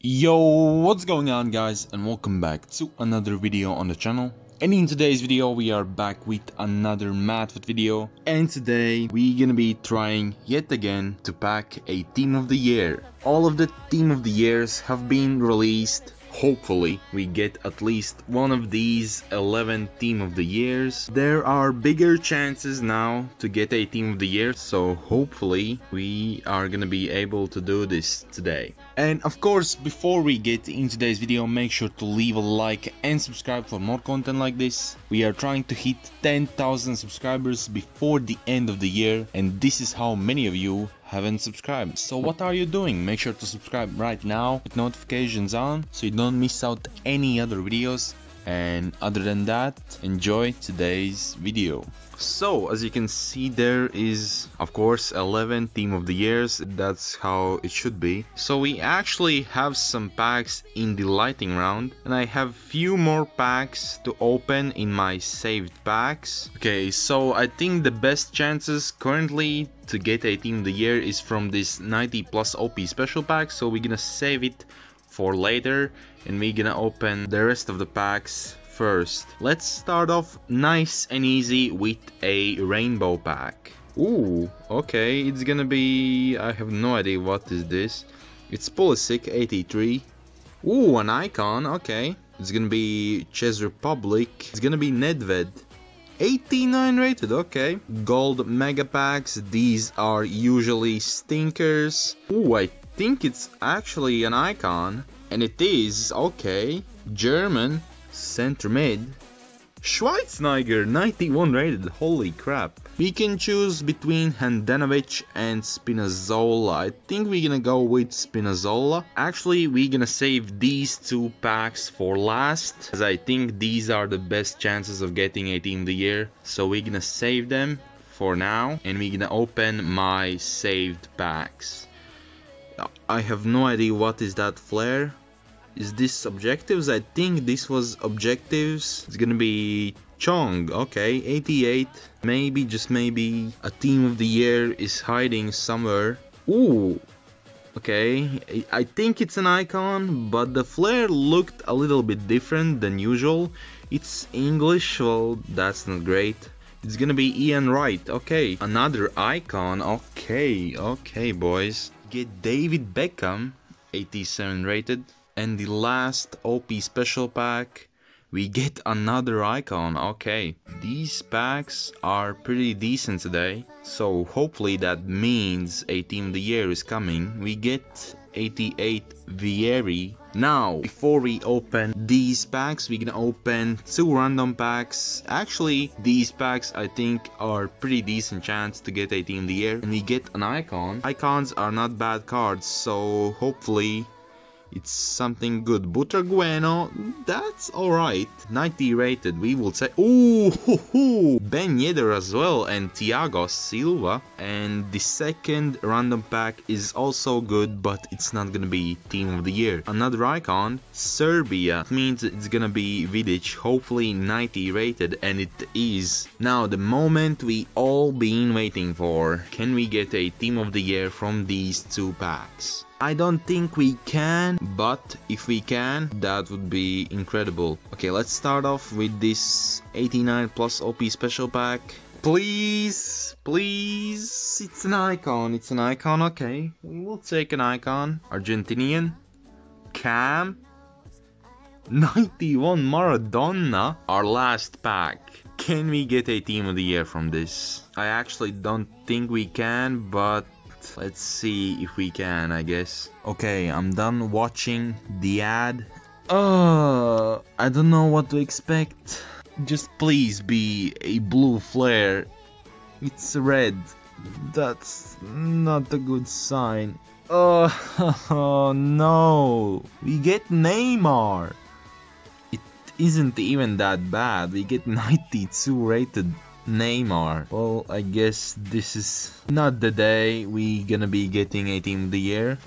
Yo, what's going on guys and welcome back to another video on the channel. And in today's video we are back with another Madfut video and today we're gonna be trying yet again to pack a team of the year. All of the team of the years have been released hopefully we get at least one of these 11 team of the years. There are bigger chances now to get a team of the year so hopefully we are gonna be able to do this today. And of course before we get in today's video make sure to leave a like and subscribe for more content like this. We are trying to hit 10,000 subscribers before the end of the year and this is how many of you haven't subscribed. So what are you doing? Make sure to subscribe right now with notifications on so you don't miss out any other videos and other than that enjoy today's video. So as you can see there is of course 11 team of the years. That's how it should be. So we actually have some packs in the lighting round and I have few more packs to open in my saved packs. Okay so I think the best chances currently to get a team of the year is from this 90 plus OP special pack so we're gonna save it for later and we're gonna open the rest of the packs first. Let's start off nice and easy with a rainbow pack. Ooh, okay, it's gonna be... I have no idea what is this. It's Pulisic 83. Ooh, an icon, okay. It's gonna be Czech Republic. It's gonna be Nedved. 89 rated, okay. Gold mega packs, these are usually stinkers. Ooh, I think it's actually an icon. And it is, okay. German, center mid. Schweinsteiger, 91 rated, holy crap. We can choose between Handanovic and Spinazzola. I think we're gonna go with Spinazzola. Actually, we're gonna save these two packs for last, as I think these are the best chances of getting a team of the year. So we're gonna save them for now, and we're gonna open my saved packs. I have no idea what is that flare. Is this objectives? I think this was objectives. It's gonna be Chong, okay, 88. Maybe, just maybe, a team of the year is hiding somewhere. Ooh, okay, I think it's an icon, but the flare looked a little bit different than usual. It's English, well, that's not great. It's gonna be Ian Wright, okay, another icon, okay, okay, boys. Get David Beckham, 87 rated. And the last OP special pack, we get another icon. Okay, these packs are pretty decent today. So hopefully that means a team of the year is coming. We get 88 Vieri. Now, before we open these packs, we're gonna open two random packs. Actually, these packs I think are pretty decent chance to get a team of the year. And we get an icon. Icons are not bad cards, so hopefully it's something good. Butragueno, that's alright. 90 rated, we will say. Ooh, hoo, hoo. Ben Yedder as well, and Thiago Silva. And the second random pack is also good, but it's not gonna be Team of the Year. Another icon, Serbia. It means it's gonna be Vidic, hopefully 90 rated, and it is. Now, the moment we all been waiting for. Can we get a Team of the Year from these two packs? I don't think we can, but if we can, that would be incredible. Okay, let's start off with this 89 plus OP special pack. Please, please, it's an icon, it's an icon, okay. We will take an icon. Argentinian. Cam. 91 Maradona. Our last pack. Can we get a team of the year from this? I actually don't think we can, but Let's see if we can, I guess. Okay, I'm done watching the ad. Uh, I don't know what to expect. Just please be a blue flare. It's red. That's not a good sign. Oh, oh no. We get Neymar. It isn't even that bad. We get 92 rated Neymar. Well, I guess this is not the day we gonna be getting a team of the year.